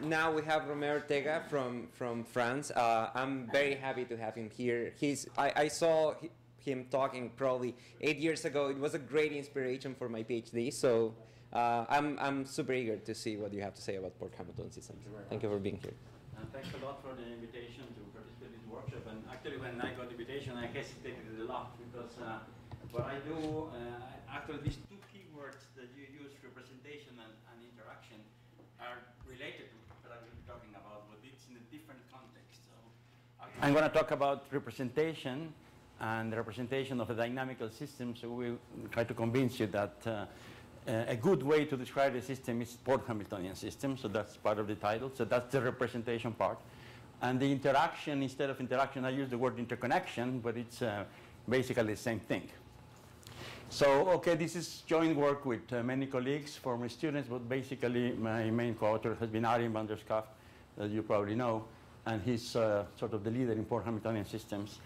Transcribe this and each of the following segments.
Now we have Romeo Ortega from, from France. Uh, I'm very happy to have him here. He's, I, I saw him talking probably eight years ago. It was a great inspiration for my PhD. So uh, I'm, I'm super eager to see what you have to say about Port Hamiltonian systems. Thank you for being here. And thanks a lot for the invitation to participate in this workshop. And actually, when I got the invitation, I hesitated a lot because uh, what I do, uh, actually, these two keywords that you use, representation and, and interaction, are related to what I'm going to talking about, but it's in a different context. So I'm going to talk about representation and the representation of a dynamical system. So we try to convince you that uh, a good way to describe the system is Port Hamiltonian system. So that's part of the title. So that's the representation part. And the interaction, instead of interaction, I use the word interconnection, but it's uh, basically the same thing. So, okay, this is joint work with uh, many colleagues, former students, but basically my main co-author has been Arjan van der Schaft, that you probably know, and he's uh, sort of the leader in Port Hamiltonian systems.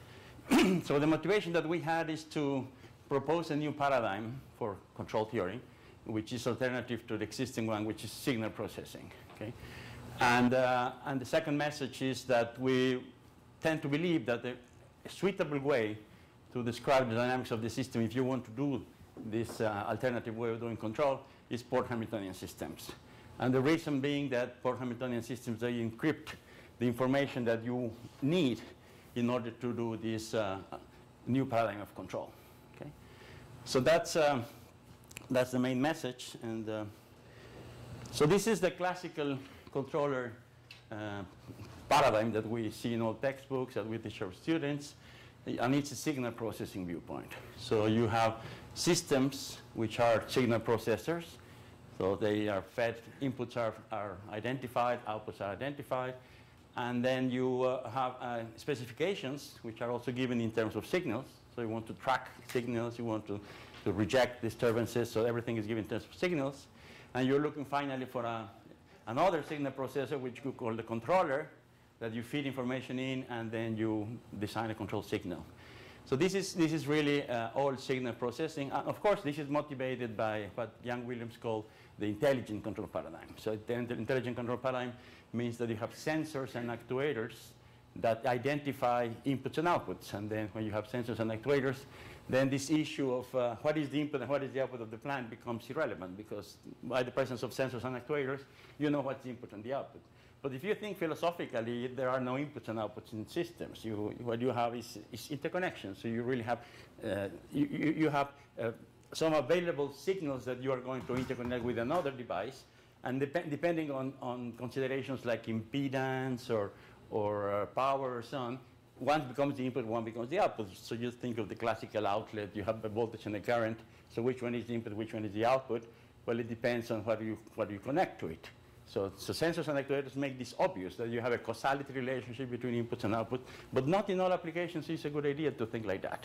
so the motivation that we had is to propose a new paradigm for control theory, which is alternative to the existing one, which is signal processing. Okay? And, uh, and the second message is that we tend to believe that the suitable way to describe the dynamics of the system if you want to do this uh, alternative way of doing control is Port Hamiltonian systems. And the reason being that Port Hamiltonian systems, they encrypt the information that you need in order to do this uh, new paradigm of control. Okay? So that's, um, that's the main message. And uh, so this is the classical controller uh, paradigm that we see in all textbooks that we teach our students, and it's a signal processing viewpoint. So you have systems which are signal processors. So they are fed, inputs are, are identified, outputs are identified, and then you uh, have uh, specifications which are also given in terms of signals. So you want to track signals, you want to, to reject disturbances, so everything is given in terms of signals. And you're looking finally for a, another signal processor, which you call the controller, that you feed information in, and then you design a control signal. So this is, this is really uh, all signal processing. And of course, this is motivated by what Jan Willems called the intelligent control paradigm. So the intelligent control paradigm means that you have sensors and actuators that identify inputs and outputs. And then when you have sensors and actuators, then this issue of uh, what is the input and what is the output of the plant becomes irrelevant because by the presence of sensors and actuators, you know what's the input and the output. But if you think philosophically, there are no inputs and outputs in systems. You, what you have is, is interconnection. So you really have, uh, you, you, have uh, some available signals that you are going to interconnect with another device. And dep- depending on, on considerations like impedance or, or uh, power or so on, one becomes the input, one becomes the output. So you think of the classical outlet, you have the voltage and the current. So which one is the input, which one is the output? Well, it depends on what you, what you connect to it. So, so sensors and actuators make this obvious, that you have a causality relationship between inputs and outputs, but not in all applications is a good idea to think like that.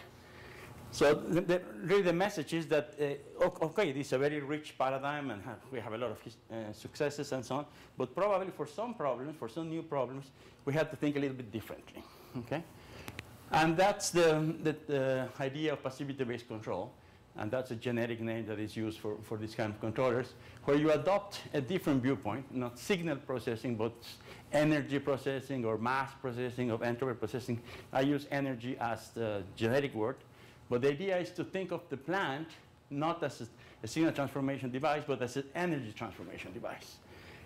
So the, the, really the message is that, uh, okay, this is a very rich paradigm and ha- we have a lot of uh, successes and so on, but probably for some problems, for some new problems, we have to think a little bit differently, okay? And that's the, the, the idea of passivity-based control, and that's a generic name that is used for, for this kind of controllers, where you adopt a different viewpoint, not signal processing, but energy processing or mass processing of entropy processing. I use energy as the generic word, but the idea is to think of the plant not as a, a signal transformation device, but as an energy transformation device.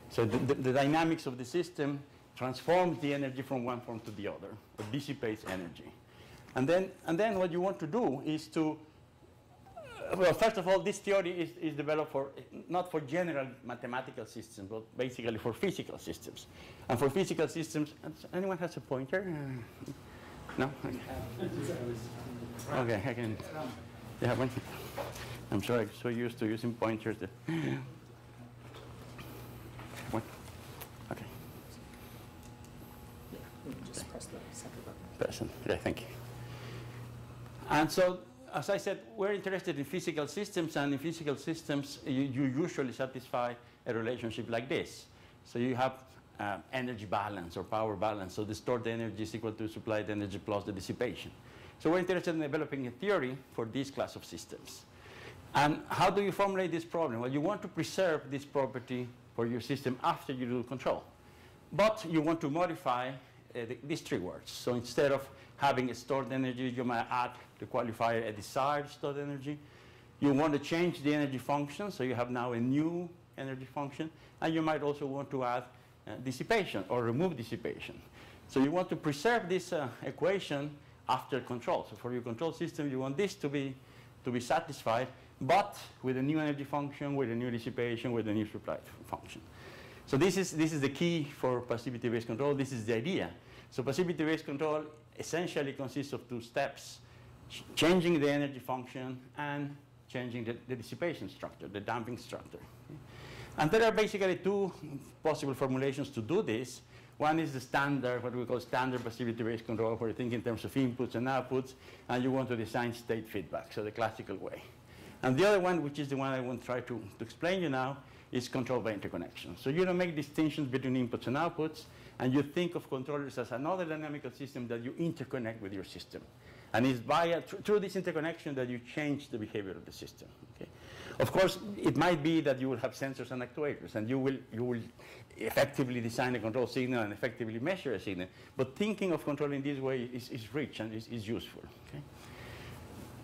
So the, the, the dynamics of the system transforms the energy from one form to the other, or dissipates energy. And then, and then what you want to do is to well, first of all, this theory is, is developed for, not for general mathematical systems, but basically for physical systems. And for physical systems, anyone has a pointer? Uh, no? Okay. I can. Yeah, one. I'm sorry, I'm so used to using pointers. That one. Okay, Just press the second button. person. Yeah, thank you. And so, as I said, we're interested in physical systems, and in physical systems, you, you usually satisfy a relationship like this. So you have uh, energy balance or power balance. So the stored energy is equal to supplied energy plus the dissipation. So we're interested in developing a theory for this class of systems. And how do you formulate this problem? Well, you want to preserve this property for your system after you do control. But you want to modify these three words. So instead of having a stored energy, you might add the qualifier a desired stored energy. You want to change the energy function, so you have now a new energy function. And you might also want to add uh, dissipation or remove dissipation. So you want to preserve this uh, equation after control. So for your control system, you want this to be, to be satisfied, but with a new energy function, with a new dissipation, with a new supply function. So this is, this is the key for passivity-based control. This is the idea. So passivity-based control essentially consists of two steps, changing the energy function and changing the, the, dissipation structure, the damping structure. And there are basically two possible formulations to do this. One is the standard, what we call standard passivity-based control, where you think in terms of inputs and outputs, and you want to design state feedback, so the classical way. And the other one, which is the one I want to try to, to explain you now, is control by interconnection. So you don't make distinctions between inputs and outputs, and you think of controllers as another dynamical system that you interconnect with your system. And it's via, th through this interconnection that you change the behavior of the system. Okay? Of course, it might be that you will have sensors and actuators, and you will, you will effectively design a control signal and effectively measure a signal. But thinking of control in this way is, is rich and is, is useful. Okay?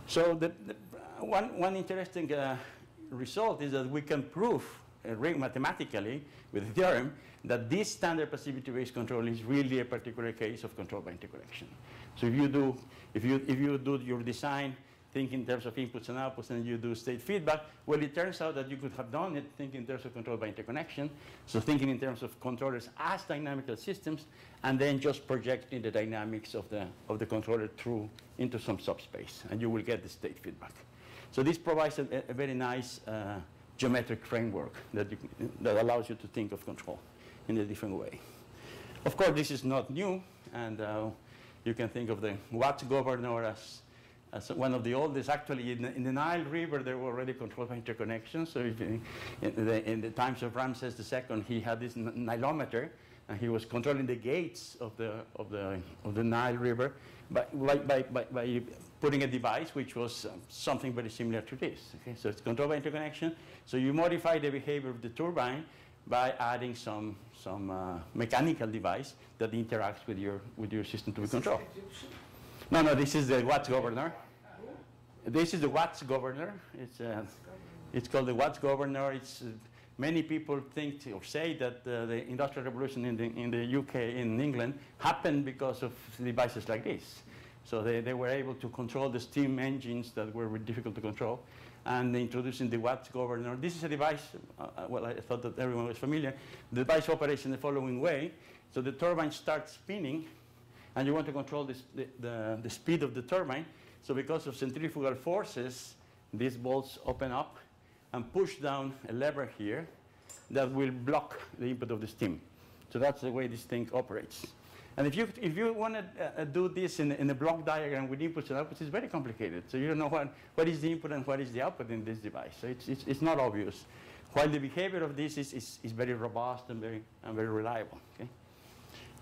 So the, the, one, one interesting uh, result is that we can prove uh, mathematically with the theorem that this standard passivity-based control is really a particular case of control by interconnection. So if you do, if you, if you do your design think in terms of inputs and outputs, and you do state feedback. Well, it turns out that you could have done it thinking in terms of control by interconnection, so thinking in terms of controllers as dynamical systems, and then just projecting the dynamics of the, of the controller through into some subspace, and you will get the state feedback. So this provides a, a very nice uh, geometric framework that, you, that allows you to think of control in a different way. Of course, this is not new, and uh, you can think of the Watts governor as as one of the oldest, actually, in the, in the, Nile River, there were already controlled by interconnection. So in, the, in, the, times of Ramses II, he had this Nilometer, and he was controlling the gates of the, of the, of the Nile River by, by, by, by putting a device which was um, something very similar to this. Okay? So it's controlled by interconnection. So you modify the behavior of the turbine by adding some, some uh, mechanical device that interacts with your, with your system to be controlled. No, no, this is the Watts governor. This is the Watts governor. It's, uh, it's called the Watts governor. It's, uh, many people think or say that uh, the industrial revolution in the, in the UK, in England, happened because of devices like this. So they, they were able to control the steam engines that were difficult to control. And introducing the Watts governor. This is a device, uh, uh, well, I thought that everyone was familiar. The device operates in the following way. So the turbine starts spinning and you want to control this, the, the, the, speed of the turbine. So because of centrifugal forces, these bolts open up and push down a lever here that will block the input of the steam. So that's the way this thing operates. And if you, if you want to uh, do this in, in a block diagram with inputs and outputs, it's very complicated. So you don't know what, what is the input and what is the output in this device. So it's, it's, it's not obvious. While the behavior of this is, is, is very robust and very, and very reliable. Okay?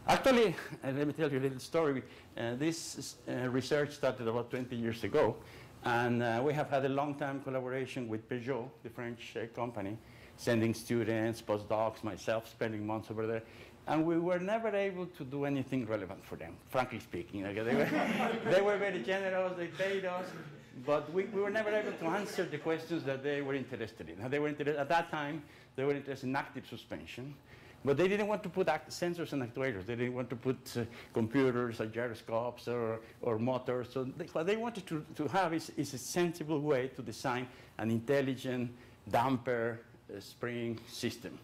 Actually, uh, let me tell you a little story. Uh, this uh, research started about 20 years ago, and uh, we have had a long-time collaboration with Peugeot, the French uh, company, sending students, postdocs, myself, spending months over there. And we were never able to do anything relevant for them, frankly speaking. They, were, they were very generous, they paid us, but we, we, were never able to answer the questions that they were interested in. They were interested, at that time, they were interested in active suspension. But they didn't want to put sensors and actuators. They didn't want to put uh, computers or gyroscopes or, or motors. So they, what they wanted to, to have is, is a sensible way to design an intelligent damper uh, spring system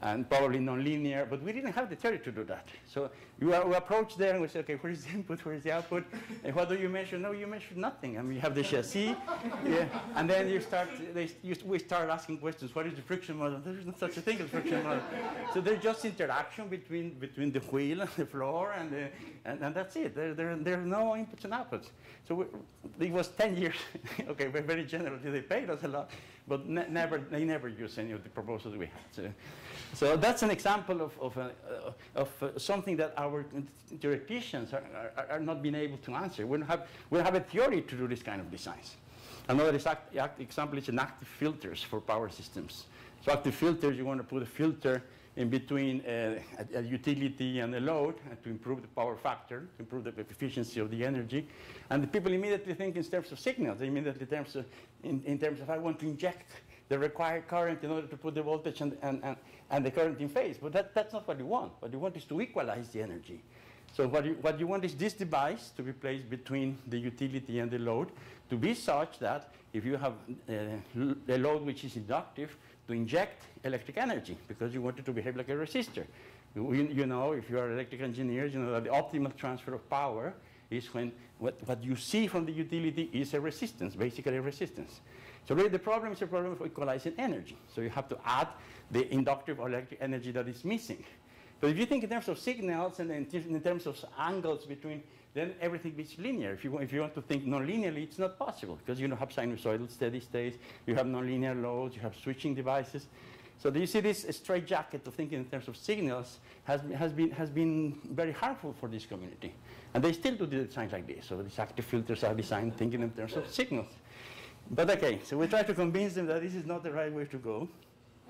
and probably nonlinear, but we didn't have the theory to do that. So you we approach there and we say, okay, where is the input, where is the output, and what do you measure? No, you measure nothing. I mean, you have the chassis, yeah, and then you start, they, you, we start asking questions. What is the friction model? There is no such a thing as friction model. So there's just interaction between between the wheel and the floor, and the, and, and that's it. There, there, there are no inputs and outputs. So we, it was 10 years. okay, very generously. They paid us a lot, but ne never, they never used any of the proposals we had. So, so that's an example of, of, uh, of uh, something that our theoreticians are, are, are, not being able to answer. We don't, have, we don't have a theory to do this kind of designs. Another example is active filters for power systems. So active filters, you want to put a filter in between a, a, utility and a load uh, to improve the power factor, to improve the efficiency of the energy. And the people immediately think in terms of signals. They immediately terms of, in, in terms of I want to inject the required current in order to put the voltage and, and, and, and the current in phase. But that, that's not what you want. What you want is to equalize the energy. So what you, what you want is this device to be placed between the utility and the load to be such that if you have uh, a load which is inductive, to inject electric energy because you want it to behave like a resistor. You, you know, if you are electrical engineers, you know that the optimal transfer of power is when what, what you see from the utility is a resistance, basically a resistance. So really the problem is a problem of equalizing energy. So you have to add the inductive or electric energy that is missing. But if you think in terms of signals and in terms of angles between, then everything is linear. If you, want, if you want to think nonlinearly, it's not possible because you don't have sinusoidal steady states, you have nonlinear loads, you have switching devices. So do you see this straitjacket of thinking in terms of signals has, has, been, has been very harmful for this community. And they still do designs like this. So these active filters are designed thinking in terms of signals. But okay, so we try to convince them that this is not the right way to go.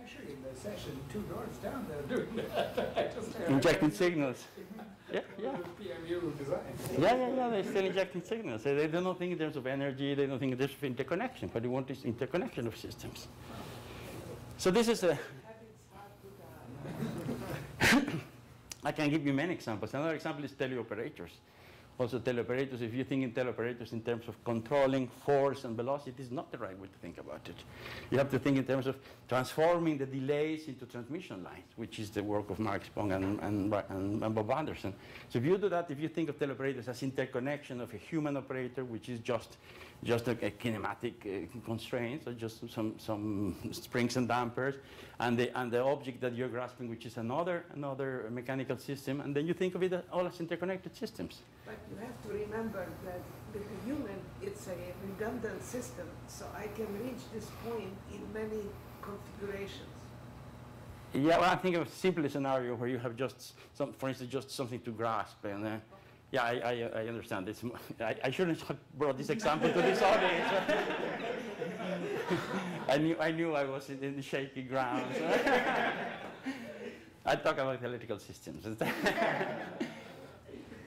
Actually, in the session two doors down there doing that. Injecting signals. Yeah, yeah. PMU design. Yeah, yeah, yeah. They're still injecting signals. They, they don't think in terms of energy. They don't think in terms of interconnection. What they want is interconnection of systems. So this is a. I can give you many examples. Another example is teleoperators. Also teleoperators, if you think in teleoperators in terms of controlling force and velocity, is not the right way to think about it. You have to think in terms of transforming the delays into transmission lines, which is the work of Mark Spong and, and, and, and Bob Anderson. So if you do that, if you think of teleoperators as interconnection of a human operator, which is just just a, a kinematic uh, constraints, or just some, some springs and dampers, and the, and the object that you're grasping, which is another, another mechanical system, and then you think of it all as interconnected systems. But you have to remember that a human, it's a redundant system, so I can reach this point in many configurations. Yeah, well, I think of a simple scenario where you have just, some, for instance, just something to grasp, and uh, yeah, I, I, I understand this. I, I, shouldn't have brought this example to this audience. I knew I knew I was in, in shaky ground. I talk about electrical systems.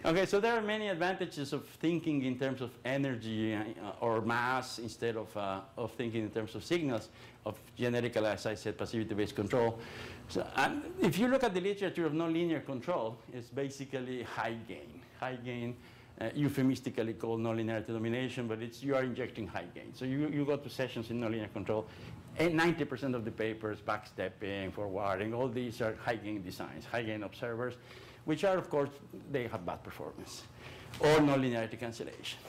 okay, so there are many advantages of thinking in terms of energy uh, or mass instead of, uh, of thinking in terms of signals of generical, as I said, passivity-based control. So, if you look at the literature of nonlinear control, it's basically high gain high gain, uh, euphemistically called nonlinearity domination, but it's you are injecting high gain. So you, you go to sessions in nonlinear control, and 90% of the papers, backstepping, forwarding, all these are high gain designs, high gain observers, which are, of course, they have bad performance, or nonlinearity cancellation.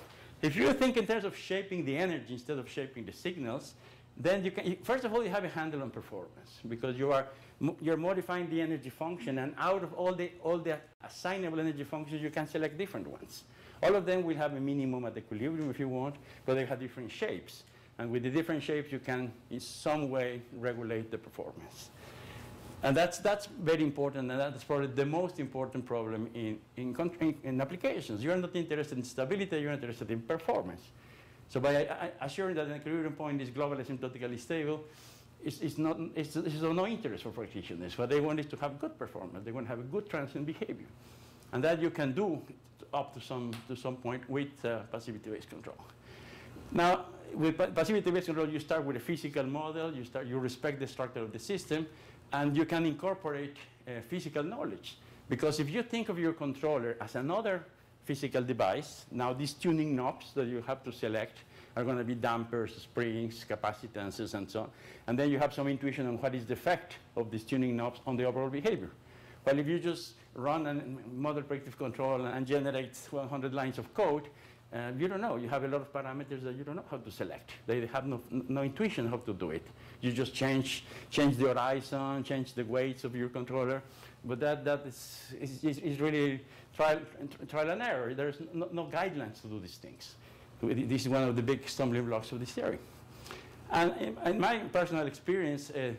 If you think in terms of shaping the energy instead of shaping the signals, then you can, first of all, you have a handle on performance because you are you're modifying the energy function, and out of all the, all the assignable energy functions, you can select different ones. All of them will have a minimum at equilibrium if you want, but they have different shapes. And with the different shapes, you can, in some way, regulate the performance. And that's, that's very important, and that's probably the most important problem in, in, in, in applications. You're not interested in stability, you're interested in performance. So by assuring that an equilibrium point is globally asymptotically stable, it's, it's, not, it's, it's of no interest for practitioners. What they want is to have good performance. They want to have a good transient behavior. And that you can do up to some, to some point with uh, passivity-based control. Now, with passivity-based control, you start with a physical model, you, start, you respect the structure of the system, and you can incorporate uh, physical knowledge. Because if you think of your controller as another physical device, now these tuning knobs that you have to select are going to be dampers, springs, capacitances, and so on. And then you have some intuition on what is the effect of these tuning knobs on the overall behavior. Well, if you just run a model predictive control and generate 100 lines of code, uh, you don't know. You have a lot of parameters that you don't know how to select. They have no, no intuition how to do it. You just change, change the horizon, change the weights of your controller. But that, that is, is, is really trial, trial and error. There's no, no guidelines to do these things. This is one of the big stumbling blocks of this theory. And in, my personal experience, uh,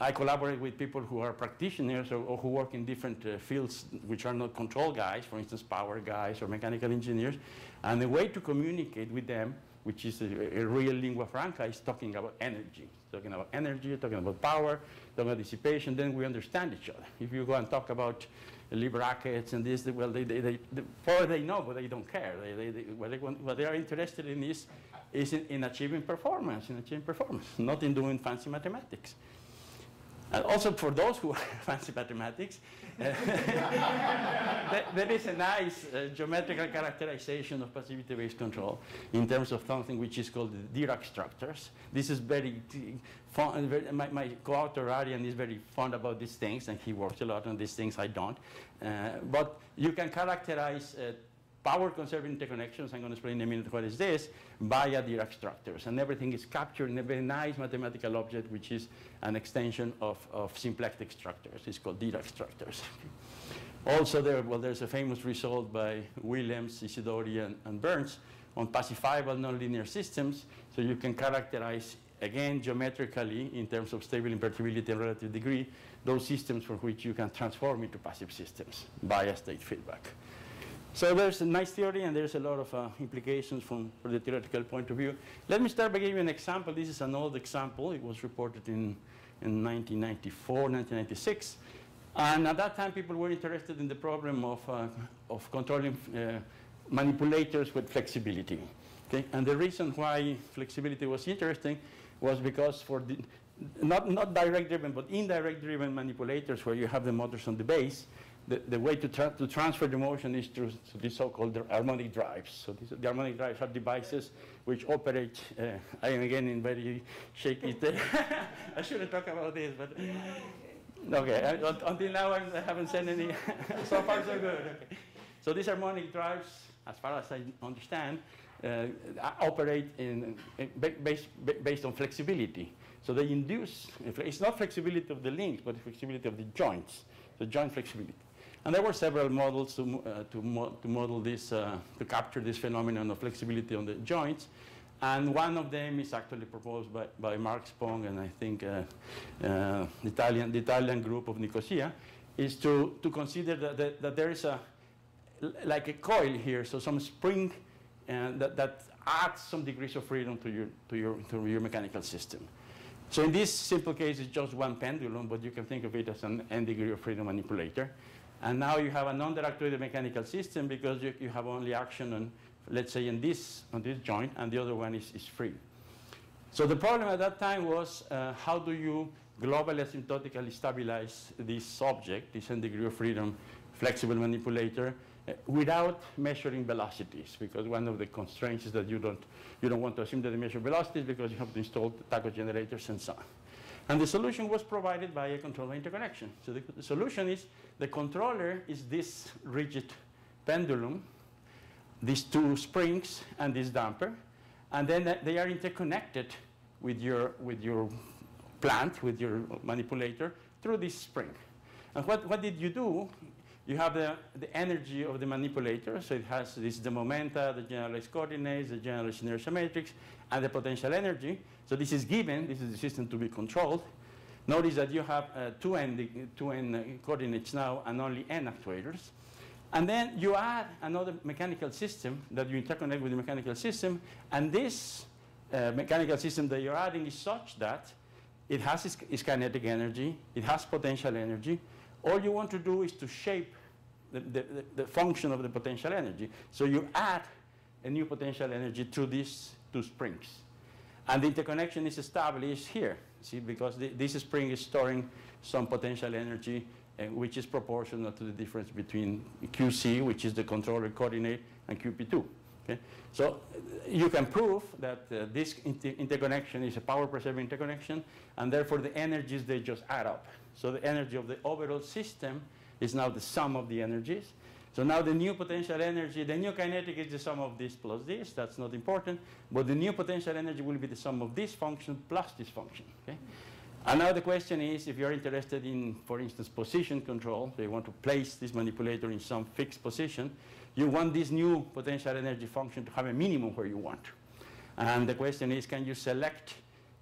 I collaborate with people who are practitioners or, or who work in different uh, fields which are not control guys, for instance, power guys or mechanical engineers. And the way to communicate with them which is a, a real lingua franca, is talking about energy. Talking about energy, talking about power, talking about dissipation, then we understand each other. If you go and talk about Lie brackets and this, well, they, they, they, the, for they know, but they don't care. They, they, they, what, they want, what they are interested in is, is in, in achieving performance, in achieving performance, not in doing fancy mathematics. And also for those who fancy mathematics, there, is a nice uh, geometrical characterization of passivity-based control in terms of something which is called the Dirac structures. This is very. Very, my, my co-author Arjan is very fond about these things, and he works a lot on these things. I don't. Uh, but you can characterize uh, power conserving interconnections, I'm going to explain in a minute what is this, via Dirac structures. And everything is captured in a very nice mathematical object, which is an extension of, of symplectic structures. It's called Dirac structures. also, there, well, there's a famous result by Willems, Isidori, and, and Byrnes on passifiable nonlinear systems. So you can characterize, again, geometrically, in terms of stable invertibility and relative degree, those systems for which you can transform into passive systems via state feedback. So there's a nice theory and there's a lot of uh, implications from, from the theoretical point of view. Let me start by giving you an example. This is an old example. It was reported in, in 1994, 1996. And at that time, people were interested in the problem of, uh, of controlling uh, manipulators with flexibility. Okay? And the reason why flexibility was interesting was because for the, not, not direct driven, but indirect driven manipulators where you have the motors on the base, the, the way to, tra to transfer the motion is through these so-called harmonic drives. So these, the harmonic drives are devices which operate, uh, I am again in very shaky I shouldn't talk about this, but okay, I, until now I haven't said any, so far so good. Okay. So these harmonic drives, as far as I understand, uh, operate in, in based, based on flexibility. So they induce, it's not flexibility of the links, but flexibility of the joints, the joint flexibility. And there were several models to, uh, to, mo to, model this, uh, to capture this phenomenon of flexibility on the joints. And one of them is actually proposed by, by Mark Spong and I think uh, uh, the, Italian, the Italian group of Nicosia, is to, to consider that, that, that there is a, like a coil here, so some spring uh, that, that adds some degrees of freedom to your, to, your, to your mechanical system. So in this simple case, it's just one pendulum, but you can think of it as an n degree of freedom manipulator. And now you have a non-directed mechanical system because you, you, have only action on, let's say, in this, on this joint, and the other one is, is free. So the problem at that time was uh, how do you globally asymptotically stabilize this object, this n degree of freedom flexible manipulator, uh, without measuring velocities, because one of the constraints is that you don't, you don't want to assume that they measure velocities because you have to install tacho generators and so on. And the solution was provided by a controller interconnection. So the, the, solution is the controller is this rigid pendulum, these two springs and this damper, and then they are interconnected with your, with your plant, with your manipulator, through this spring. And what, what did you do? You have the, the energy of the manipulator, so it has this, the momenta, the generalized coordinates, the generalized inertia matrix, and the potential energy. So this is given, this is the system to be controlled. Notice that you have uh, two, n, two n coordinates now and only n actuators. And then you add another mechanical system that you interconnect with the mechanical system, and this uh, mechanical system that you're adding is such that it has its, its, kinetic energy, it has potential energy. All you want to do is to shape the, the, the function of the potential energy. So you add a new potential energy to these two springs. And the interconnection is established here, see, because the, this spring is storing some potential energy uh, which is proportional to the difference between QC, which is the controller coordinate, and QP2. Okay? So you can prove that uh, this inter interconnection is a power-preserving interconnection, and therefore the energies, they just add up. So the energy of the overall system is now the sum of the energies, so now the new potential energy, the new kinetic is the sum of this plus this. That's not important. But the new potential energy will be the sum of this function plus this function. Okay? And now the question is, if you're interested in, for instance, position control, so you want to place this manipulator in some fixed position, you want this new potential energy function to have a minimum where you want. And the question is, can you select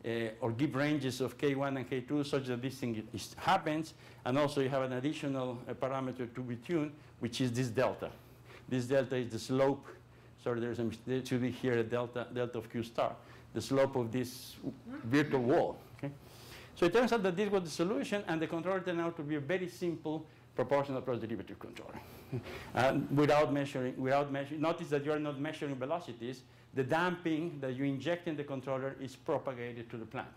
uh, or give ranges of K1 and K2 such that this thing is, happens. And also you have an additional uh, parameter to be tuned, which is this delta. This delta is the slope. sorry, there's a, there should be here a delta, delta of Q star, the slope of this virtual wall, okay? So it turns out that this was the solution, and the controller turned out to be a very simple proportional cross derivative controller. without measuring, without measuring, notice that you are not measuring velocities. The damping that you inject in the controller is propagated to the plant.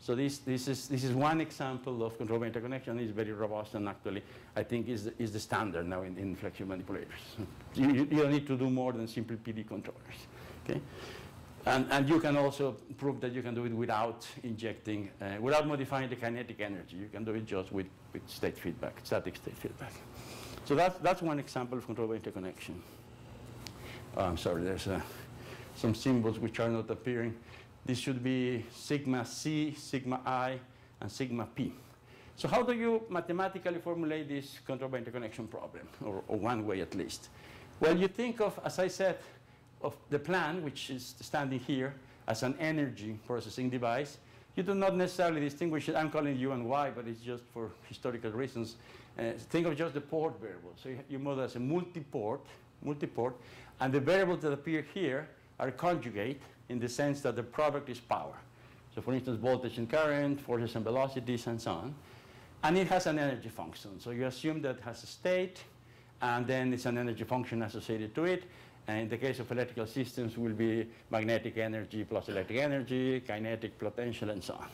So this, this, is, this is one example of control by interconnection. It's very robust and actually, I think, is, the- is the standard now in, in flexible manipulators. You, you don't need to do more than simple PD controllers. Okay? And, and you can also prove that you can do it without injecting, uh, without modifying the kinetic energy. You can do it just with, with state feedback, static state feedback. So that's, that's one example of control by interconnection. Oh, I'm sorry, there's uh, some symbols which are not appearing. This should be sigma C, sigma I, and sigma P. So how do you mathematically formulate this control by interconnection problem, or, or one way at least? Well, you think of, as I said, of the plan, which is standing here, as an energy processing device. You do not necessarily distinguish it. I'm calling U and Y, but it's just for historical reasons. Uh, think of just the port variable. So you, you model as a multi-port, multi-port, and the variables that appear here are conjugate in the sense that the product is power. So for instance, voltage and current, forces and velocities, and so on. And it has an energy function. So you assume that it has a state, and then it's an energy function associated to it. And in the case of electrical systems, will be magnetic energy plus electric energy, kinetic potential, and so on.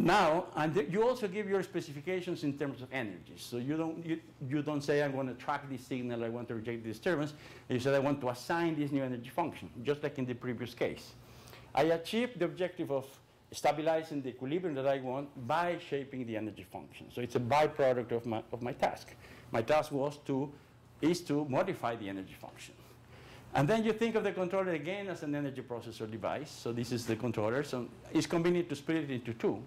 Now, and you also give your specifications in terms of energy. So you don't, you, you don't say, I'm going to track this signal, I want to reject the disturbance. You said, I want to assign this new energy function, just like in the previous case. I achieved the objective of stabilizing the equilibrium that I want by shaping the energy function. So it's a byproduct of my, of my task. My task was to, is to modify the energy function. And then you think of the controller again as an energy processor device. So this is the controller. So it's convenient to split it into two.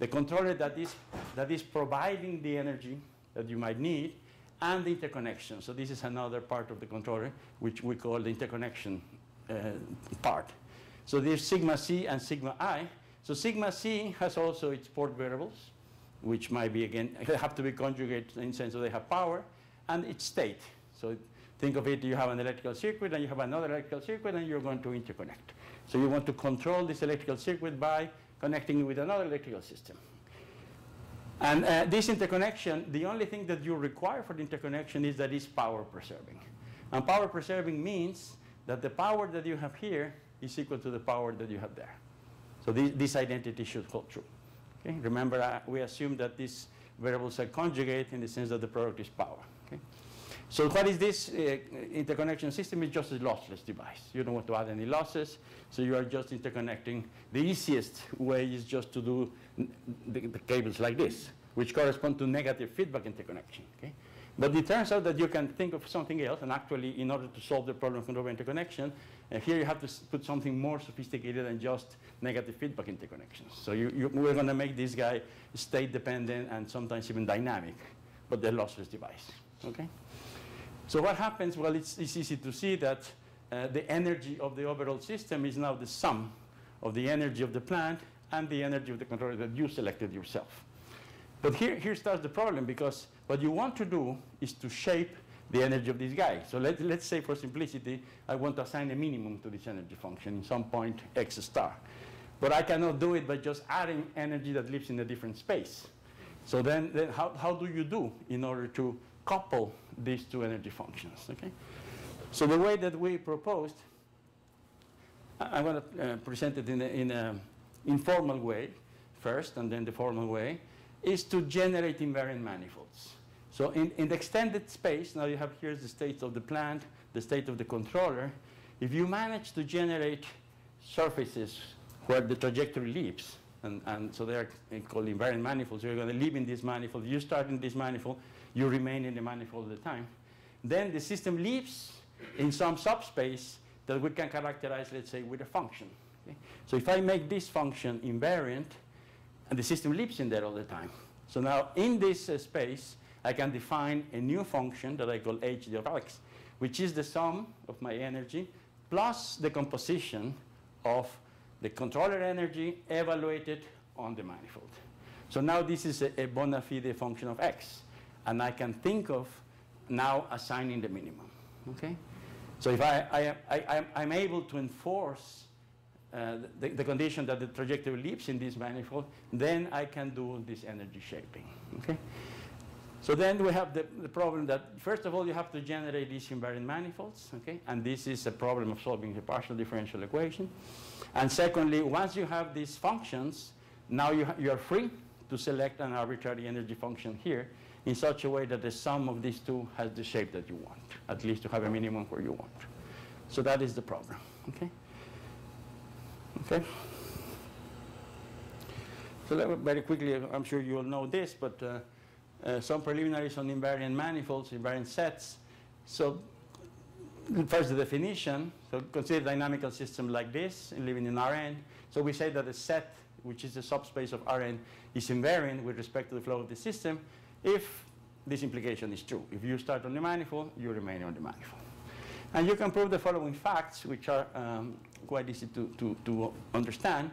The controller that is, that is providing the energy that you might need and the interconnection. So this is another part of the controller, which we call the interconnection uh, part. So there's sigma C and sigma I. So sigma C has also its port variables, which might be, again, have to be conjugated in the sense that they have power, and its state. So think of it, you have an electrical circuit, and you have another electrical circuit, and you're going to interconnect. So you want to control this electrical circuit by connecting with another electrical system. And uh, this interconnection, the only thing that you require for the interconnection is that it's power preserving. And power preserving means that the power that you have here is equal to the power that you have there. So this, this identity should hold true. Okay? Remember, uh, we assume that these variables are conjugate in the sense that the product is power. Okay? So what is this uh, interconnection system? It's just a lossless device. You don't want to add any losses, so you are just interconnecting. The easiest way is just to do the, the cables like this, which correspond to negative feedback interconnection. Okay? But it turns out that you can think of something else, and actually, in order to solve the problem of interconnection, uh, here you have to put something more sophisticated than just negative feedback interconnections. So you, you, we're going to make this guy state dependent and sometimes even dynamic, but a lossless device. Okay? So what happens? Well, it's, it's easy to see that uh, the energy of the overall system is now the sum of the energy of the plant and the energy of the controller that you selected yourself. But here, here starts the problem because what you want to do is to shape the energy of this guy. So let, let's say for simplicity, I want to assign a minimum to this energy function in some point x star. But I cannot do it by just adding energy that lives in a different space. So then, then how, how do you do in order to couple these two energy functions? Okay? So the way that we proposed, I- I'm going to uh, present it in an in a informal way first, and then the formal way, is to generate invariant manifolds. So in, in the extended space, now you have here the state of the plant, the state of the controller. If you manage to generate surfaces where the trajectory leaves, and, and so they are called invariant manifolds, you're going to live in this manifold, you start in this manifold, you remain in the manifold all the time. Then the system lives in some subspace that we can characterize, let's say, with a function. okay? So if I make this function invariant, and the system lives in there all the time. So now in this uh, space, I can define a new function that I call h of x, which is the sum of my energy plus the composition of the controller energy evaluated on the manifold. So now this is a, a bona fide function of x, and I can think of now assigning the minimum. Okay? So if I, I, I, I'm, I'm able to enforce uh, the, the condition that the trajectory leaps in this manifold, then I can do this energy shaping, okay? So then we have the, the problem that, first of all, you have to generate these invariant manifolds, okay? And this is a problem of solving the partial differential equation. And secondly, once you have these functions, now you, you are free to select an arbitrary energy function here in such a way that the sum of these two has the shape that you want, at least to have a minimum where you want. So that is the problem, okay? Okay? So very quickly, I'm sure you all know this, but uh, uh, some preliminaries on invariant manifolds, invariant sets. So first the definition, so consider dynamical system like this, living in Rn. So we say that a set, which is a subspace of Rn, is invariant with respect to the flow of the system if this implication is true. If you start on the manifold, you remain on the manifold. And you can prove the following facts, which are um, quite easy to, to, to understand.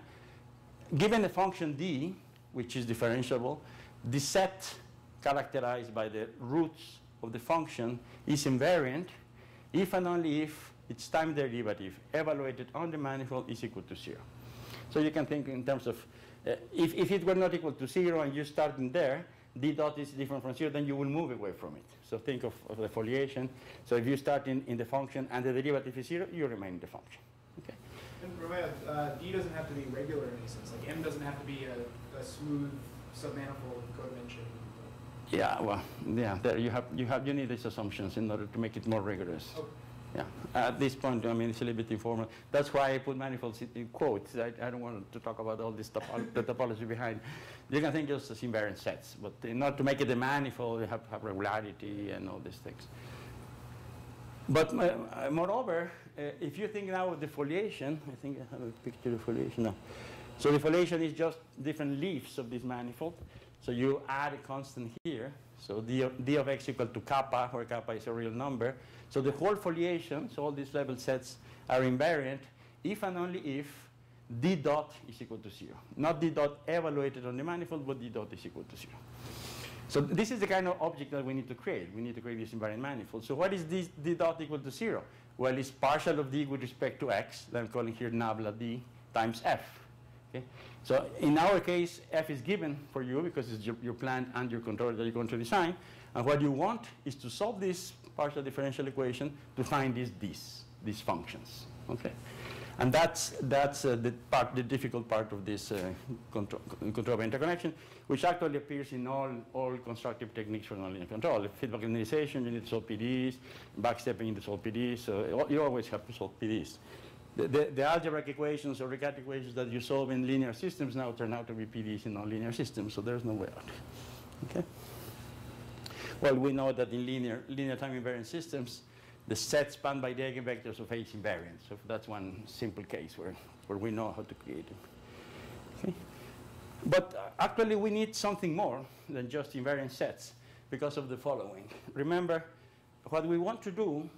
Given a function d, which is differentiable, the set characterized by the roots of the function is invariant if and only if its time derivative evaluated on the manifold is equal to zero. So you can think in terms of, uh, if, if it were not equal to zero and you start in there, d dot is different from zero, then you will move away from it. So think of, of the foliation. So if you start in, in the function and the derivative is zero, you remain in the function. Okay. And Romeo, uh, D doesn't have to be regular in any sense. Like M doesn't have to be a, a smooth submanifold codimension. Yeah, well, yeah, there you have, you have, you need these assumptions in order to make it more rigorous. Oh. Yeah, at this point, I mean, it's a little bit informal. That's why I put manifolds in, quotes. I, I don't want to talk about all this topo the topology behind. You can think just as invariant sets, but in order to make it a manifold, you have to have regularity and all these things. But uh, moreover, uh, if you think now of the foliation, I think I have a picture of foliation now. So the foliation is just different leaves of this manifold. So you add a constant here. So d d of x equal to kappa, where kappa is a real number. So the whole foliation, so all these level sets are invariant if and only if d dot is equal to zero. Not d dot evaluated on the manifold, but d dot is equal to zero. So this is the kind of object that we need to create. We need to create this invariant manifold. So what is this d dot equal to zero? Well, it's partial of d with respect to x, that I'm calling here nabla d times f. Okay? So in our case, f is given for you because it's your, your plant and your controller that you're going to design. And what you want is to solve this partial differential equation to find these d's, these functions. Okay? And that's, that's uh, the, part, the difficult part of this uh, control, control interconnection, which actually appears in all, all constructive techniques for nonlinear control. Feedback linearization, you need to solve PDs. Backstepping, you need to solve PDs. So you always have to solve PDs. The, the, the algebraic equations or Riccati equations that you solve in linear systems now turn out to be PDs in nonlinear systems, so there's no way out. Okay? Well, we know that in linear, linear time invariant systems, the set spanned by the eigenvectors of H invariant. So that's one simple case where, where we know how to create them. Okay? But uh, actually, we need something more than just invariant sets because of the following. Remember, what we want to do,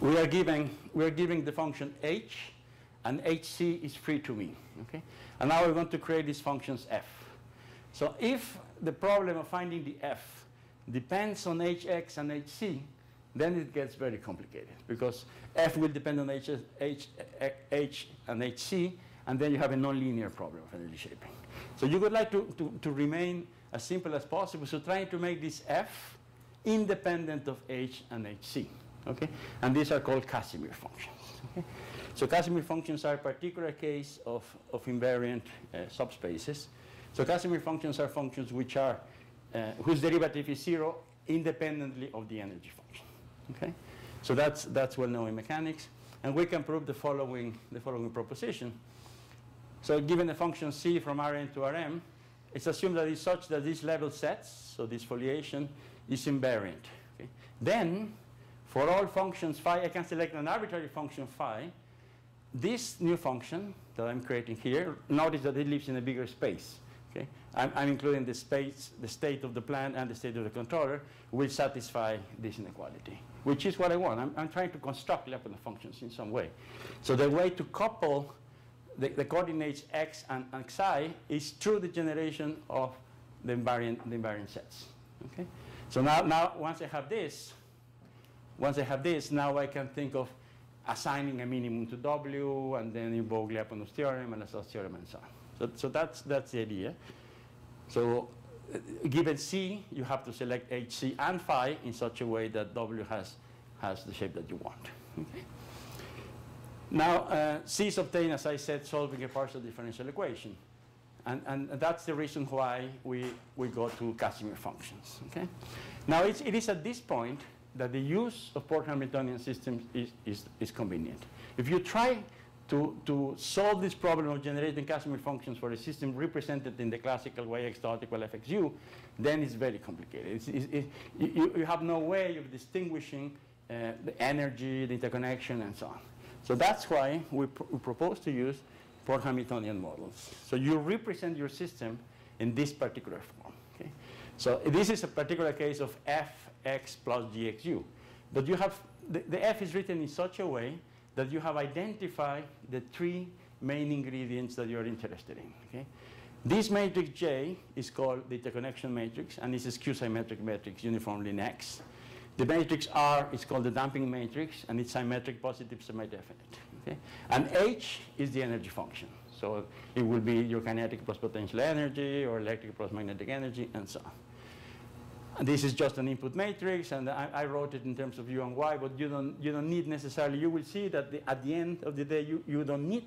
we are giving, we are giving the function h, and hc is free to me. Okay? And now we're going to create these functions f. So if the problem of finding the f depends on hx and hc, then it gets very complicated because f will depend on h, h, h and hc, and then you have a nonlinear problem of energy shaping. So you would like to, to, to remain as simple as possible, so trying to make this f independent of h and hc. Okay? And these are called Casimir functions. Okay? So Casimir functions are a particular case of, of invariant uh, subspaces. So Casimir functions are functions which are, uh, whose derivative is zero independently of the energy function. Okay? So that's, that's well known in mechanics. And we can prove the following, the following proposition. So given a function c from Rn to Rm, it's assumed that it's such that these level sets, so this foliation, is invariant. Okay? Then, for all functions phi, I can select an arbitrary function phi. This new function that I'm creating here, notice that it lives in a bigger space. Okay? I'm, I'm including the space, the state of the plant and the state of the controller will satisfy this inequality, which is what I want. I'm, I'm trying to construct Lyapunov functions in some way. So the way to couple the, the coordinates x and, and xi is through the generation of the invariant, the invariant sets. Okay? So now, now, once I have this, Once I have this, now I can think of assigning a minimum to W and then invoke Lyapunov theorem and LaSalle's theorem and so on. So, so that's, that's the idea. So uh, given C, you have to select HC and phi in such a way that W has, has the shape that you want. Okay. Now, uh, C is obtained, as I said, solving a partial differential equation. And, and that's the reason why we, we go to Casimir functions. Okay? Now, it's, it is at this point that the use of port Hamiltonian systems is, is, is convenient. If you try to, to solve this problem of generating Casimir functions for a system represented in the classical way x dot equal fxu, then it's very complicated. It's, it's, it, you, you have no way of distinguishing uh, the energy, the interconnection, and so on. So that's why we, pr we propose to use port Hamiltonian models. So you represent your system in this particular form. Okay? So this is a particular case of fx plus gxu. But you have, the, the f is written in such a way that you have identified the three main ingredients that you're interested in. Okay? This matrix J is called the interconnection matrix, and it's a skew-symmetric matrix uniformly X. The matrix R is called the damping matrix, and it's symmetric, positive, semi-definite. Okay? And H is the energy function. So it will be your kinetic plus potential energy, or electric plus magnetic energy, and so on. This is just an input matrix, and I, I, wrote it in terms of U and Y, but you don't, you don't need necessarily, you will see that the, at the end of the day, you, you don't need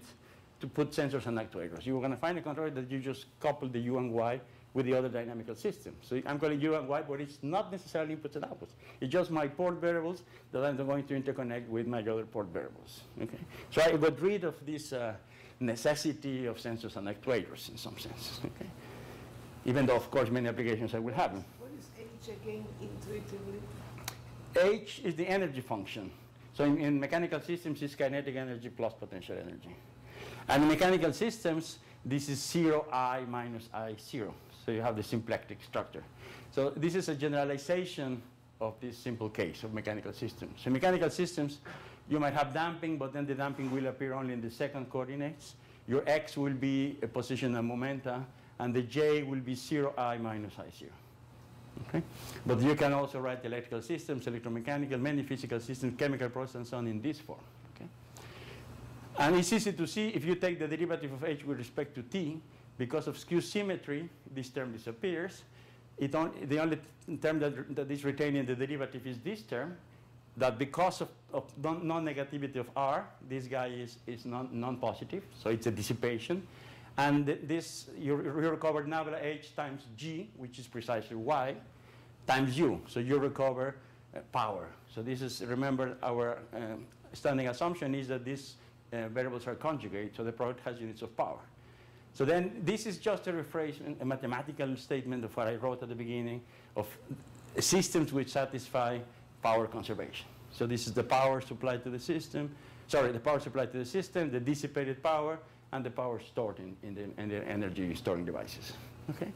to put sensors and actuators. You're going to find a controller that you just couple the U and Y with the other dynamical system. So I'm calling U and Y, but it's not necessarily inputs and outputs. It's just my port variables that I'm going to interconnect with my other port variables. Okay? So I got rid of this uh, necessity of sensors and actuators in some sense. Okay? Even though, of course, many applications I will have them. Again intuitively? H is the energy function. So in, in mechanical systems, it's kinetic energy plus potential energy. And in mechanical systems, this is 0 I minus I 0. So you have the symplectic structure. So this is a generalization of this simple case of mechanical systems. So mechanical systems, you might have damping, but then the damping will appear only in the second coordinates. Your x will be a position and momenta, and the j will be 0 i minus i 0. Okay? But you can also write electrical systems, electromechanical, many physical systems, chemical processes, and so on in this form. Okay? And it's easy to see if you take the derivative of h with respect to t, because of skew symmetry, this term disappears. It on, the only term that, that is retained in the derivative is this term, that because of, of non-negativity of R, this guy is, is non-positive, non so it's a dissipation. And this, you, you recover nabla H times G, which is precisely Y, times U. So you recover uh, power. So this is, remember, our um, standing assumption is that these uh, variables are conjugate, so the product has units of power. So then this is just a rephrase, a mathematical statement of what I wrote at the beginning of systems which satisfy power conservation. So this is the power supplied to the system, sorry, the power supplied to the system, the dissipated power, and the power stored in, in, the, in the energy storing devices. Okay?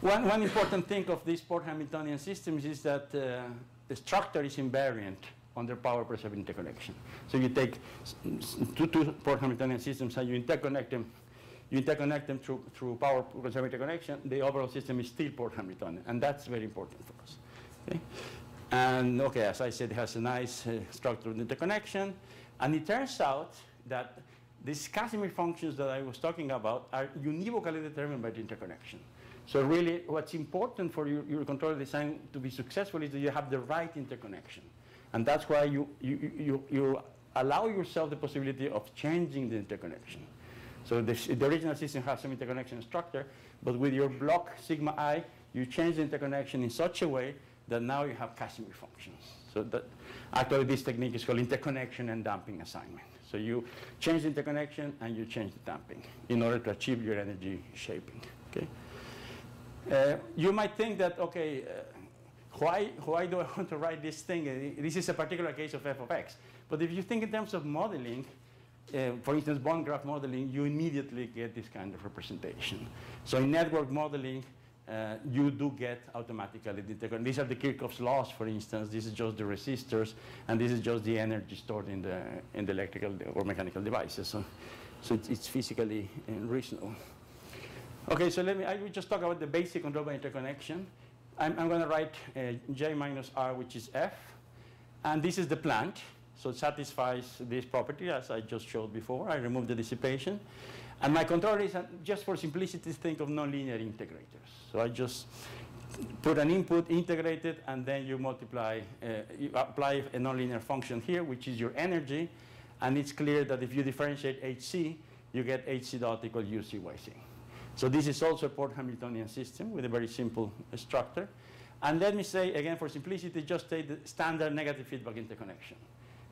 One, one important thing of these port Hamiltonian systems is that uh, the structure is invariant under power preserving interconnection. So you take two, two port Hamiltonian systems and you interconnect them you interconnect them through, through power preserving interconnection, the overall system is still port Hamiltonian, and that's very important for us. Okay? And okay, as I said, it has a nice uh, structured interconnection, and it turns out that these Casimir functions that I was talking about are univocally determined by the interconnection. So really, what's important for your, your controller design to be successful is that you have the right interconnection. And that's why you, you, you, you allow yourself the possibility of changing the interconnection. So the, the, original system has some interconnection structure, but with your block sigma i, you change the interconnection in such a way that now you have Casimir functions. So that actually this technique is called interconnection and damping assignment. So you change the interconnection and you change the damping in order to achieve your energy shaping. Okay. Uh, you might think that okay, uh, why why do I want to write this thing? Uh, this is a particular case of f of x. But if you think in terms of modeling, uh, for instance, bond graph modeling, you immediately get this kind of representation. So in network modeling, uh, you do get automatically the These are the Kirchhoff's laws, for instance. This is just the resistors, and this is just the energy stored in the, in the electrical or mechanical devices. So, so it's, it's physically uh, reasonable. Okay, so let me, I will just talk about the basic control by interconnection. I'm, I'm going to write uh, J minus R, which is F. And this is the plant. So it satisfies this property as I just showed before. I remove the dissipation. And my controller is, uh, just for simplicity, think of nonlinear integrators. So I just put an input, integrate it, and then you multiply, uh, you apply a nonlinear function here, which is your energy. And it's clear that if you differentiate HC, you get HC dot equal UC UCYC. So this is also a Port Hamiltonian system with a very simple uh, structure. And let me say, again, for simplicity, just take the standard negative feedback interconnection.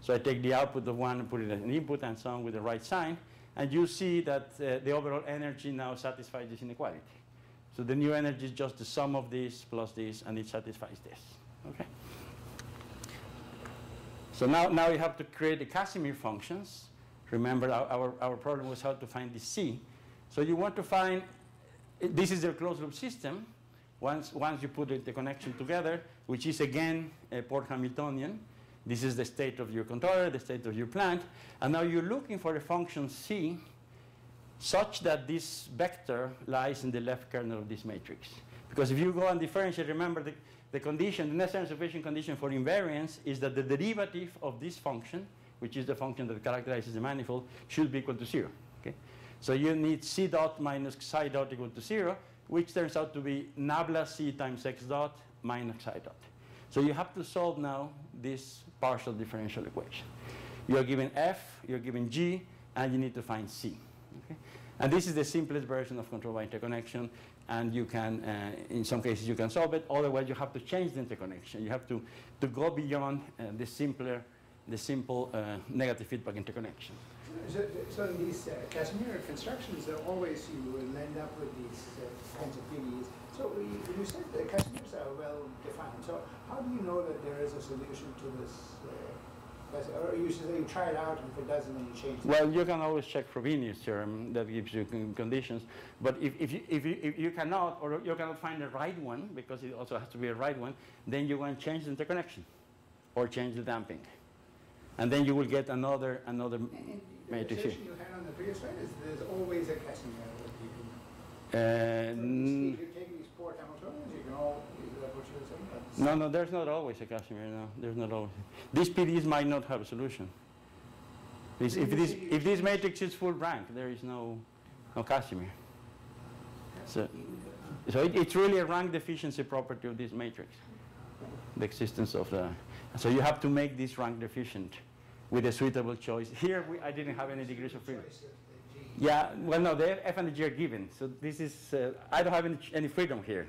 So I take the output of one and put it as an input and so on with the right sign. And you see that uh, the overall energy now satisfies this inequality. So the new energy is just the sum of this plus this, and it satisfies this. Okay. So now, now we have to create the Casimir functions. Remember, our, our, our problem was how to find the C. So you want to find, this is a closed loop system. Once, once you put the connection together, which is again a Port Hamiltonian, this is the state of your controller, the state of your plant. And now you're looking for a function C such that this vector lies in the left kernel of this matrix. Because if you go and differentiate, remember the, the condition, the necessary sufficient condition for invariance is that the derivative of this function, which is the function that characterizes the manifold, should be equal to zero. Okay? So you need c dot minus psi dot equal to zero, which turns out to be nabla c times x dot minus psi dot. So you have to solve now this partial differential equation. You're given f, you're given g, and you need to find c. Okay? And this is the simplest version of control by interconnection, and you can, uh, in some cases, you can solve it. Otherwise, you have to change the interconnection. You have to, to go beyond uh, the simpler, the simple uh, negative feedback interconnection. So, so in these uh, Casimir constructions, always you will end up with these uh, kinds of PDEs. So you, you said the Casimirs are well defined. So how do you know that there is a solution to this? Uh, or you say you try it out, and if it doesn't, then you change it. Well, you can always check Frobenius theorem that gives you conditions. But if, if, you, if, you, if you cannot, or you cannot find the right one, because it also has to be a right one, then you want to change the interconnection or change the damping. And then you will get another, another the matrix here. you had on the previous slide is there's always a Casimir. that you can- Uh, So n- if you take these port Hamiltonians, you can all, is that what you're saying? That's- no, no, there's not always a Casimir. No, there's not always. These PDs might not have a solution. This, if, this, if this matrix is full rank, there is no, no Casimir. So, so it, it's really a rank deficiency property of this matrix, the existence of the. So you have to make this rank deficient with a suitable choice. Here, we, I didn't have any degrees of freedom. Yeah, well, no, the F and the G are given. So this is, uh, I don't have any, any freedom here.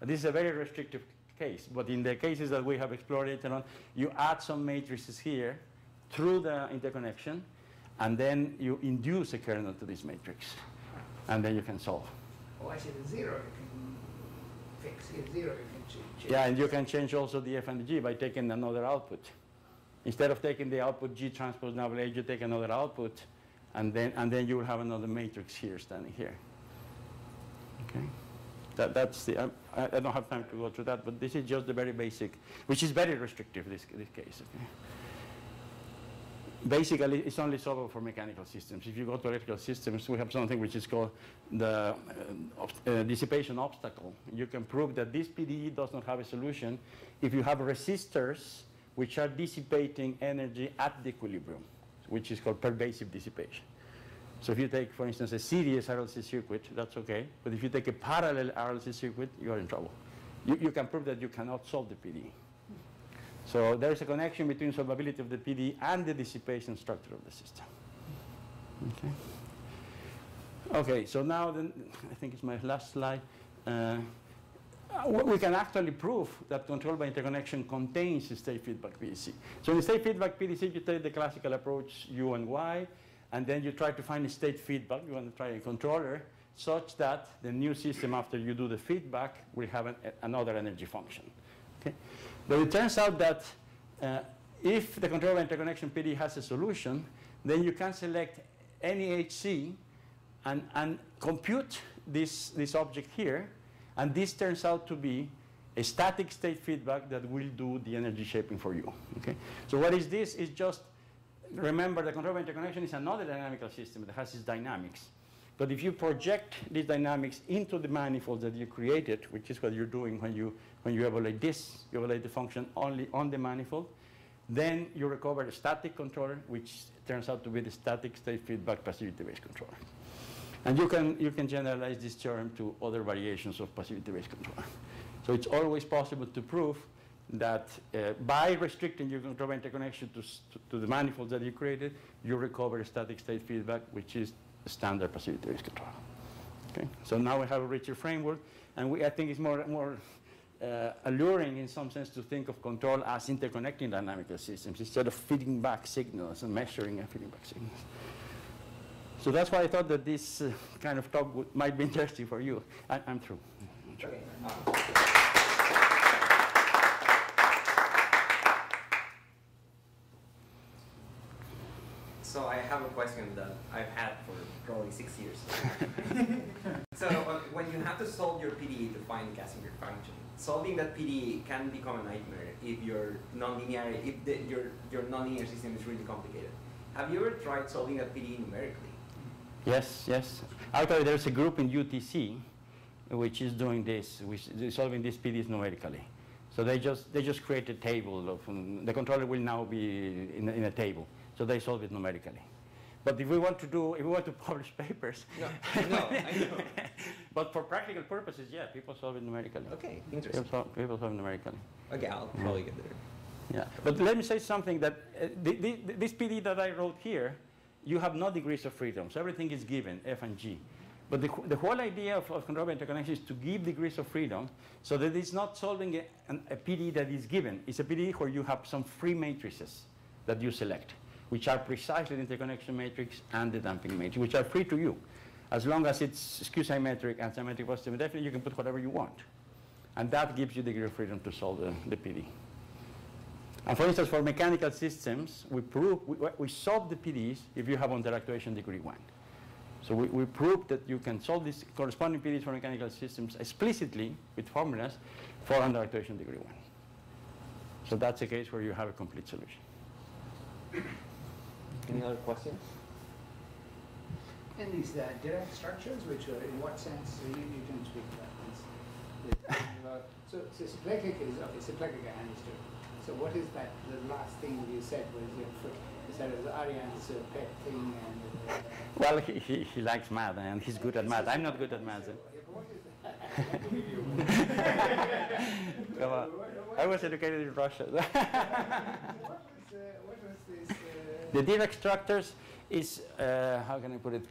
This is a very restrictive case. But in the cases that we have explored later on, you add some matrices here through the interconnection, and then you induce a kernel to this matrix. And then you can solve. Oh, I see the zero you can fix, here zero you can change. Yeah, and you can change also the F and the G by taking another output. Instead of taking the output G transpose A, you take another output, and then, and then you will have another matrix here standing here. Okay? That, that's the, I, I don't have time to go through that, but this is just the very basic, which is very restrictive, this, this case. Okay? Basically, it's only solvable for mechanical systems. If you go to electrical systems, we have something which is called the uh, uh, dissipation obstacle. You can prove that this PDE does not have a solution if you have resistors which are dissipating energy at the equilibrium, which is called pervasive dissipation. So if you take, for instance, a series RLC circuit, that's okay. But if you take a parallel RLC circuit, you are in trouble. You, you can prove that you cannot solve the PD. So there is a connection between solvability of the PD and the dissipation structure of the system. Okay. Okay, so now then, I think it's my last slide. Uh, we can actually prove that control by interconnection contains a state feedback PBC. So in the state feedback PBC, you take the classical approach U and Y, and then you try to find a state feedback. You want to try a controller such that the new system, after you do the feedback, will have an, another energy function. Okay? But it turns out that uh, if the controller interconnection PD has a solution, then you can select any HC and, and compute this, this object here, and this turns out to be a static state feedback that will do the energy shaping for you. Okay? So what is this? It's just, remember the control interconnection is another dynamical system that has its dynamics. But if you project these dynamics into the manifold that you created, which is what you're doing when you, when you evaluate this, you evaluate the function only on the manifold, Then you recover a static controller, which turns out to be the static state feedback passivity-based controller. And you can, you can generalize this theorem to other variations of passivity-based control. So it's always possible to prove that uh, by restricting your control interconnection to, to, to the manifolds that you created, you recover static state feedback, which is standard passivity-based control. Okay? So now we have a richer framework, and we, I think it's more, more uh, alluring in some sense to think of control as interconnecting dynamical systems instead of feeding back signals and measuring and feeding back signals. So that's why I thought that this uh, kind of talk might be interesting for you. I, I'm through. Okay. So I have a question that I've had for probably six years. so uh, when you have to solve your PDE to find Casimir function, solving that PDE can become a nightmare if your nonlinear if the, your your nonlinear system is really complicated. Have you ever tried solving that PDE numerically? Yes, yes. Actually, there's a group in UTC which is doing this, which is solving these PDs numerically. So they just they just create a table of um, the controller will now be in in a table. So they solve it numerically. But if we want to do, if we want to publish papers, No, no, I know. but for practical purposes, yeah, people solve it numerically. Okay, People interesting. solve, people solve it numerically. Okay, I'll probably get there. Yeah, but let me say something that uh, the, the, this PD that I wrote here, you have no degrees of freedom. So everything is given, F and G. But the, the whole idea of, of control interconnection is to give degrees of freedom so that it's not solving a, an, a PD that is given. It's a PD where you have some free matrices that you select, which are precisely the interconnection matrix and the damping matrix, which are free to you. As long as it's skew symmetric and symmetric positive indefinite, you can put whatever you want. And that gives you the degree of freedom to solve the, the PD. And for instance, for mechanical systems, we prove, we, we solve the PDs if you have underactuation degree one. So we, we prove that you can solve these corresponding PDs for mechanical systems explicitly with formulas for underactuation degree one. So that's a case where you have a complete solution. Any other questions? And these uh, Dirac structures, which are in what sense, so you, you can speak about this. The- uh, So, so symplectic is, okay, symplectic I understood. So what is that, the last thing you said was, you know, for, you said it was Arjan's uh, pet thing and. uh, Well, he, he, he likes math and he's good at math. I'm not good at math. So, yeah, but what is that? Come on. I was educated in Russia. What was, uh, what was this, uh, The Dirac structures is, uh, how can I put it?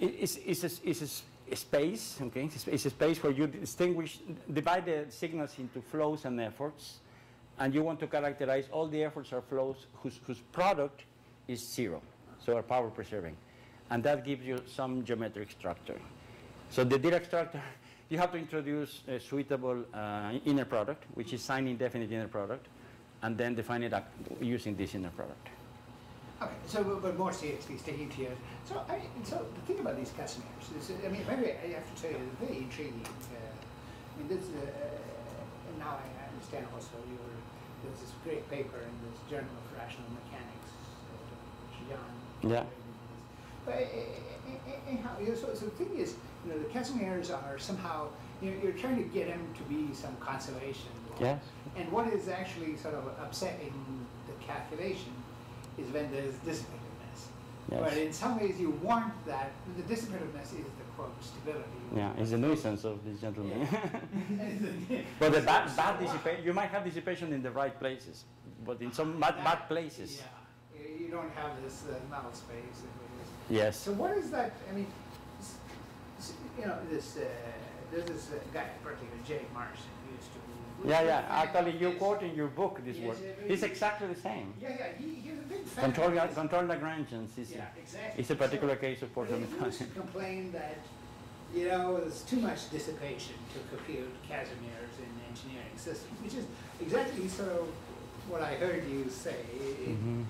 It- It's, it's, a, it's a s- a space, okay? It's a- space where you distinguish, divide the signals into flows and efforts, and you want to characterize all the efforts or flows whose, whose product is zero, so are power preserving. And that gives you some geometric structure. So the Dirac structure, you have to introduce a suitable uh, inner product, which is sign indefinite inner product, and then define it using this inner product. Okay, so, but- more seriously, sticking to your, so I, so the thing about these Casimirs is, I mean, very, I have to tell you, it's very intriguing. Uh, I mean, this, uh, now I understand also your, there's this great paper in this Journal of Rational Mechanics, uh, John. Yeah. But uh, uh, anyhow, you know, so, so the thing is, you know, the Casimirs are somehow, you know, you're trying to get them to be some consolation. Yes. And what is actually sort of upsetting the calculation is when there's dissipativeness. Yes. But in some ways you want that, the dissipativeness is the quote stability. Yeah, it's a nuisance of this gentleman. Yeah. but the bad, bad dissipation, you might have dissipation in the right places, but in some bad, bad places. Yeah, You- don't have this uh, null space. is- Yes. So what is that, I mean, you know, this, uh, there's this uh, guy Berkeley, Jay Marsden, who used to. who- Yeah, yeah. Actually, you quote in your book this Yes, word. It's exactly the same. Yeah, yeah, he, he's a big fan. Control, control Lagrangians is, Yeah, exactly. is a particular So- case of Portland he used to complain that, you know, there's too much dissipation to compute Casimirs in engineering systems, which is exactly sort of what I heard you say, Mhm.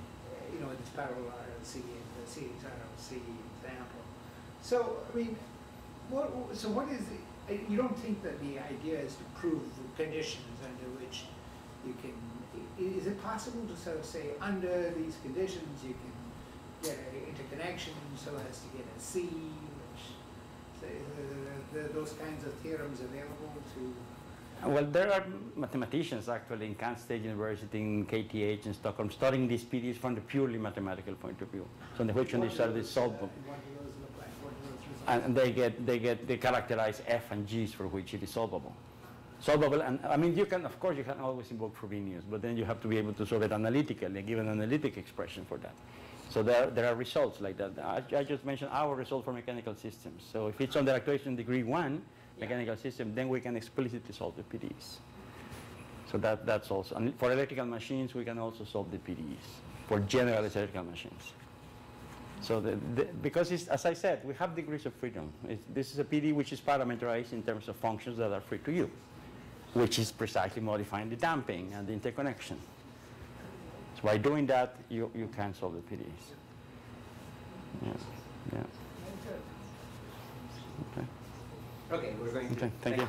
you know, with this parallel RLC and the series RLC example. So, I mean, what, so what is, the- you don't think that the idea is to prove the conditions under which you can, is it possible to sort of say, under these conditions, you can get an interconnection so as to get a C, which, say, the, uh, the, those kinds of theorems available to, Well, there are mathematicians actually in Kent State University, in KTH in Stockholm, studying these PDEs from the purely mathematical point of view. So in which one they started solvable. And they get, they get, they characterize F and G's for which it is solvable. Solvable, and I mean, you can, of course, you can always invoke Frobenius, but then you have to be able to solve it analytically, give an analytic expression for that. So there, there are results like that. I, I just mentioned our result for mechanical systems. So if it's under actuation degree one, mechanical system, then we can explicitly solve the PDEs. So that, that's also, and for electrical machines, we can also solve the PDEs for generalized electrical machines. So the, the, because it's, as I said, we have degrees of freedom. It's, this is a PD which is parameterized in terms of functions that are free to you, which is precisely modifying the damping and the interconnection. So by doing that, you, you can solve the PDEs. Yeah, yeah. Okay, Okay, we're going to. okay, thank you.